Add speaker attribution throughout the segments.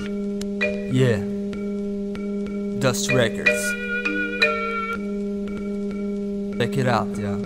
Speaker 1: Yeah Dust Records Check it out, yeah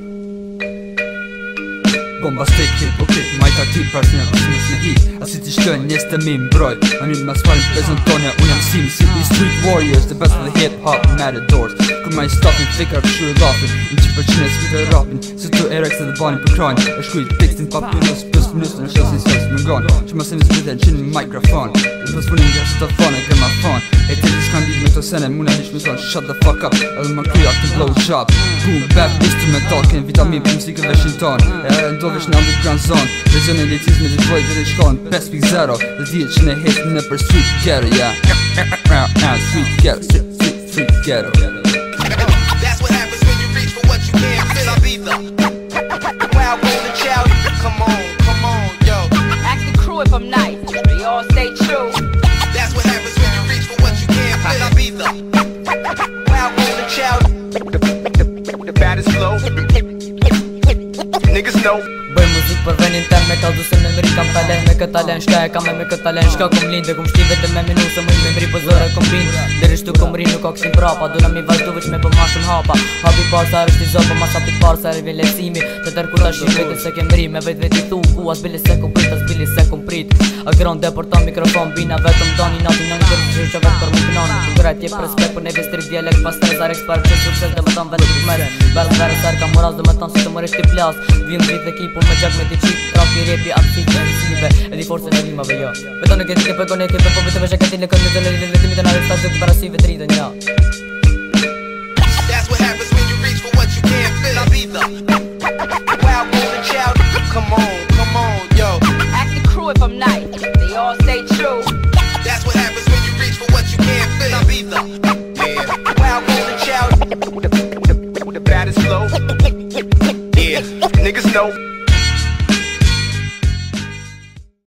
Speaker 1: Bomba stek kill ok, kill Ma i ta kill pra s'njën as njës në hit As i ti shkën njës të mim broj Ma një me asfalt për zën tonja Unë jam sim si i street warriors The best of the hip hop and at the Kër ma i stopin të fikar për e dhafin Në që përqinë e s'kite rapin Se të e reksa dhe banin për krajnë E shkujt tekstin, pa përës pës mënus në shësin së gone Që më sinë zbite e gjinë në mikrofon Në më zbunin nga së të thonë e kërë më fronë E të të shkanë bitë me të sene Mune e me zonë shut the fuck up edhe më kryo aftë të blow job Boom, bad, bistu Kënë vitamin për mësikë vesh në ton E e ndo në ambit grand zonë Dhe zonë e litiz me të dhe dhe 5.0 Dhe dhjë që ne hit në për sweet ghetto Yeah, ah, ah, sweet ghetto, sweet, sweet ghetto
Speaker 2: Come on
Speaker 3: Këtë talen shka e kam e me këtë talen shka Këm linde këm shtive dhe me minu se mëjt me mri për zërë e këm pinë Dere shtu këm rinu prapa Dura mi vazhdu me për po ma shumë hapa Hapi parë sa rështi zopë Ma shapi parë sa rëvjë lecimi Të tërë kur tash i vetë se këm rinë Me vetë vetë i thu ku as se këm pritë As bilis se këm pritë A kërën dhe për ta mikrofon Bina vetëm të një natë në në në në në në në në në Kurat je prospekt po nevestri dialekt Pas të rezar ekspert që sukses dhe më tonë vend të mërë Berë verë sërë kam muraz dhe më tonë si të mërë shti plas Vim vit dhe kipu me gjak me të qip Traf i repi atit dhe rësive Edhi forësën e rimave jo Beton e këtë këpë e kone e këtë Po vetëm e shekatin në këtë në të në në në në në në në në në në
Speaker 4: Come
Speaker 2: on, come on, yo. Ask the crew if I'm nice. They all say true
Speaker 4: either. Yeah, wild golden child the, the, the baddest flow. Yeah, niggas know.